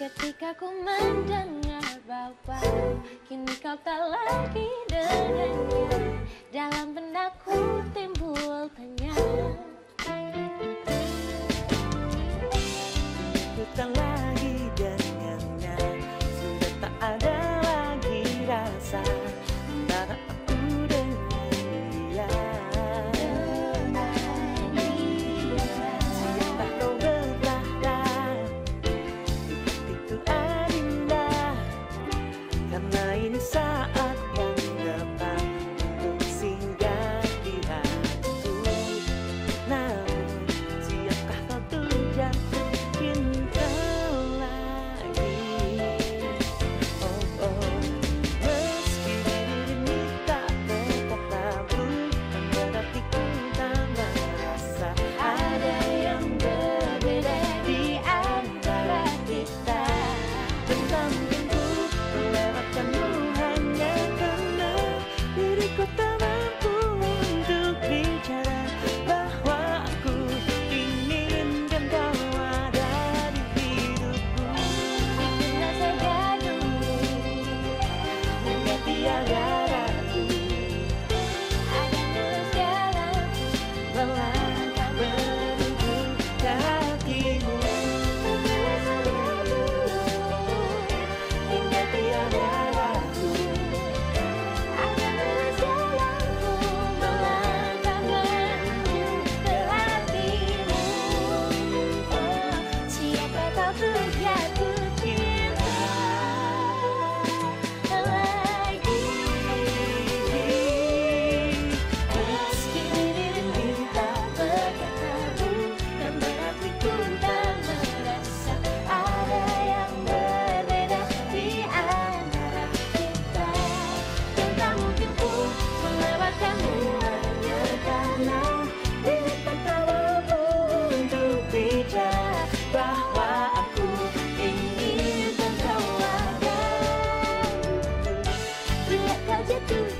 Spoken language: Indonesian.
Ketika ku mendengar bapak Kini kau tak lagi perasaan do.